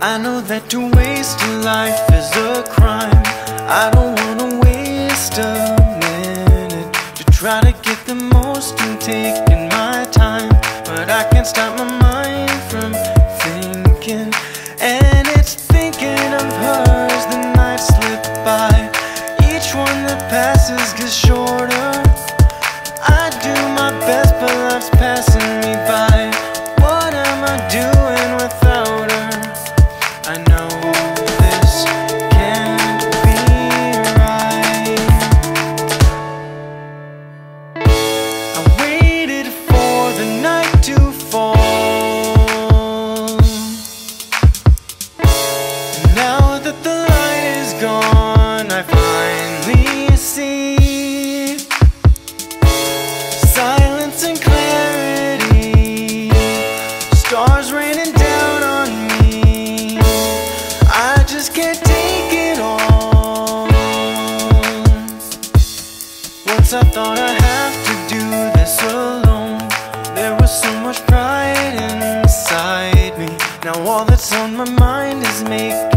that to waste a life is a crime. I don't wanna waste a minute to try to get the most and taking my time. But I can't stop my mind from thinking, and it's thinking of her as the nights slip by. Each one that passes gets shorter. I thought I have to do this alone. There was so much pride inside me. Now all that's on my mind is making